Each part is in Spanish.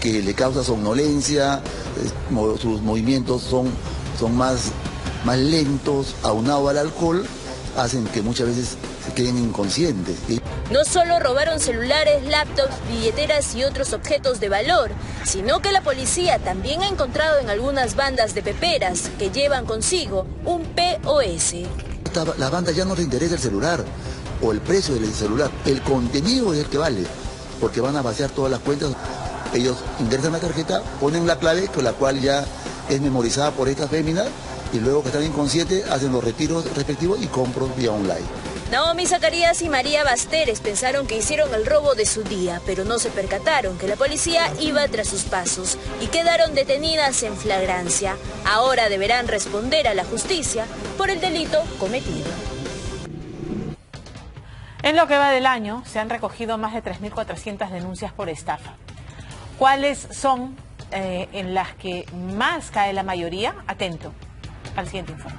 que le causa somnolencia, sus movimientos son, son más, más lentos, aunado al alcohol, hacen que muchas veces se queden inconscientes. No solo robaron celulares, laptops, billeteras y otros objetos de valor, sino que la policía también ha encontrado en algunas bandas de peperas que llevan consigo un POS. La banda ya no le interesa el celular o el precio del celular, el contenido es el que vale, porque van a vaciar todas las cuentas. Ellos ingresan la tarjeta, ponen la clave con la cual ya es memorizada por esta fémina y luego que están inconscientes hacen los retiros respectivos y compran vía online. Naomi Zacarías y María Basteres pensaron que hicieron el robo de su día, pero no se percataron que la policía iba tras sus pasos y quedaron detenidas en flagrancia. Ahora deberán responder a la justicia por el delito cometido. En lo que va del año, se han recogido más de 3.400 denuncias por estafa. ¿Cuáles son eh, en las que más cae la mayoría? Atento al siguiente informe.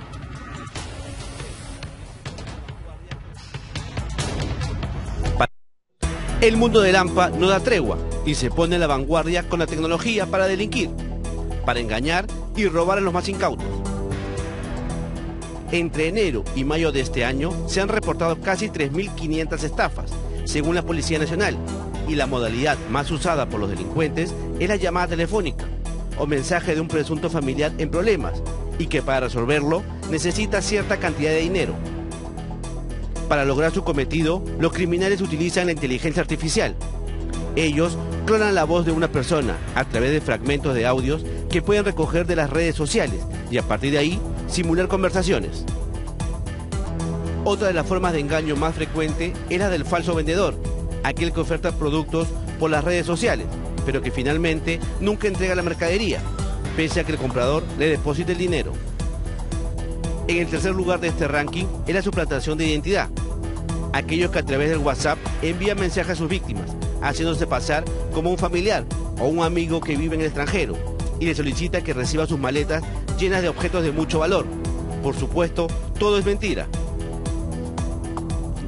El mundo del AMPA no da tregua y se pone a la vanguardia con la tecnología para delinquir, para engañar y robar a los más incautos. Entre enero y mayo de este año se han reportado casi 3.500 estafas, según la Policía Nacional, y la modalidad más usada por los delincuentes es la llamada telefónica o mensaje de un presunto familiar en problemas y que para resolverlo necesita cierta cantidad de dinero. Para lograr su cometido, los criminales utilizan la inteligencia artificial. Ellos clonan la voz de una persona a través de fragmentos de audios que pueden recoger de las redes sociales y a partir de ahí simular conversaciones. Otra de las formas de engaño más frecuente es la del falso vendedor, aquel que oferta productos por las redes sociales, pero que finalmente nunca entrega la mercadería, pese a que el comprador le deposite el dinero. En el tercer lugar de este ranking es la suplantación de identidad. Aquellos que a través del WhatsApp envían mensajes a sus víctimas, haciéndose pasar como un familiar o un amigo que vive en el extranjero y le solicita que reciba sus maletas llenas de objetos de mucho valor. Por supuesto, todo es mentira.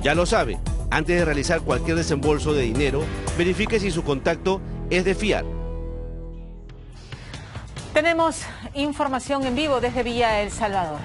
Ya lo sabe, antes de realizar cualquier desembolso de dinero, verifique si su contacto es de fiar. Tenemos información en vivo desde Villa El Salvador.